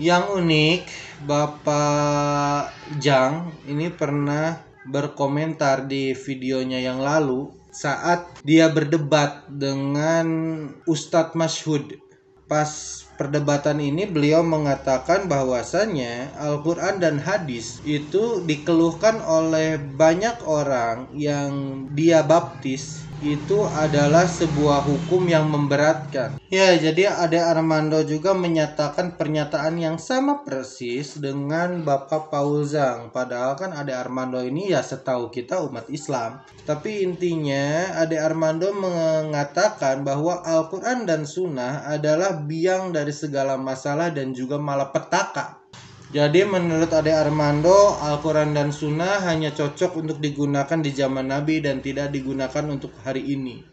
Yang unik, Bapak Jang ini pernah berkomentar di videonya yang lalu saat dia berdebat dengan Ustadz Mashhud. Pas perdebatan ini beliau mengatakan bahwasannya Al-Quran dan hadis itu dikeluhkan oleh banyak orang yang dia baptis itu adalah sebuah hukum yang memberatkan. Ya, jadi Ade Armando juga menyatakan pernyataan yang sama persis dengan Bapak Paul Zhang. Padahal kan Ade Armando ini ya setahu kita umat Islam. Tapi intinya Ade Armando mengatakan bahwa Al-Quran dan Sunnah adalah biang dari segala masalah dan juga malapetaka jadi menurut Ade Armando, Al-Quran dan Sunnah hanya cocok untuk digunakan di zaman Nabi dan tidak digunakan untuk hari ini.